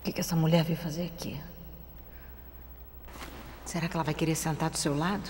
O que, que essa mulher veio fazer aqui? Será que ela vai querer sentar do seu lado?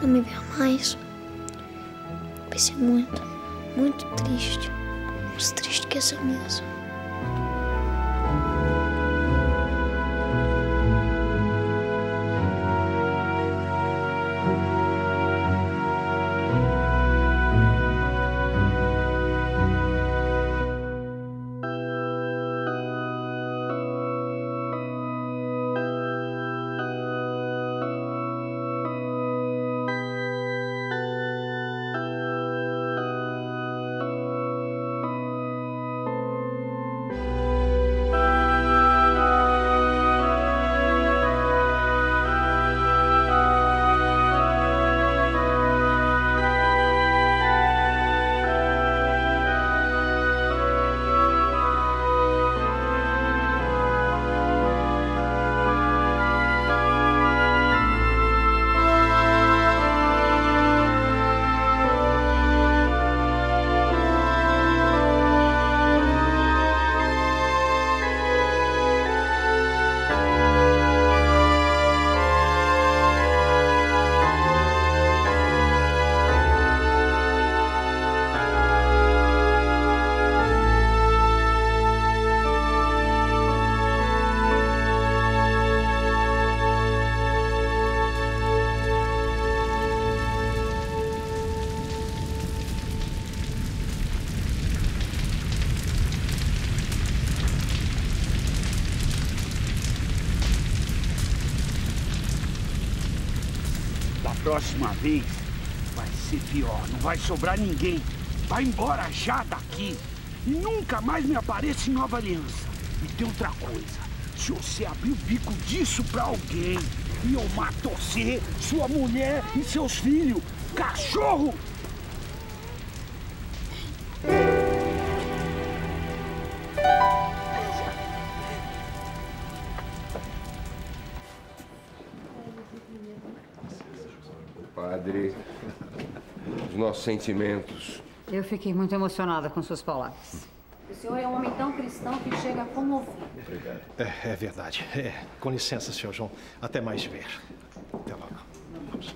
Não me ver mais, ser muito, muito triste. Mais triste que essa mesa. Próxima vez vai ser pior, não vai sobrar ninguém. Vai embora já daqui e nunca mais me apareça em Nova Aliança. E tem outra coisa, se você abrir o bico disso pra alguém, e eu mato você, sua mulher e seus filhos, cachorro! Padre, os nossos sentimentos. Eu fiquei muito emocionada com suas palavras. O senhor é um homem tão cristão que chega a comover. É, é verdade. É. Com licença, senhor João. Até mais ver. Até logo. Vamos.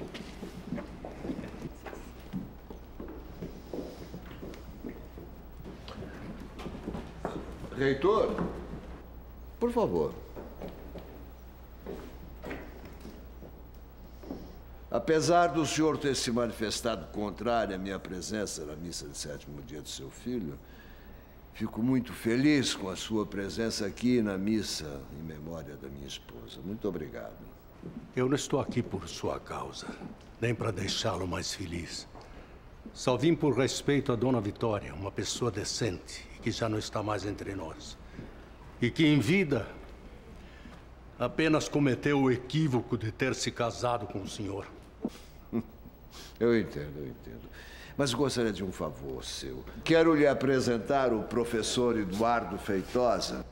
Reitor, por favor. Apesar do senhor ter se manifestado contrário à minha presença na missa de sétimo dia do seu filho, fico muito feliz com a sua presença aqui na missa em memória da minha esposa. Muito obrigado. Eu não estou aqui por sua causa, nem para deixá-lo mais feliz. Só vim por respeito à dona Vitória, uma pessoa decente que já não está mais entre nós. E que em vida apenas cometeu o equívoco de ter se casado com o senhor. Eu entendo, eu entendo. Mas gostaria de um favor seu. Quero lhe apresentar o professor Eduardo Feitosa.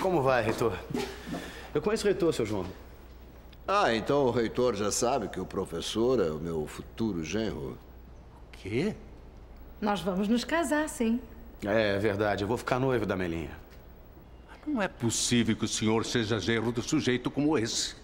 Como vai, reitor? Eu conheço o reitor, seu João. Ah, então o reitor já sabe que o professor é o meu futuro genro. Quê? Nós vamos nos casar, sim. É, é verdade. Eu vou ficar noivo da Melinha. Não é possível que o senhor seja genro de sujeito como esse.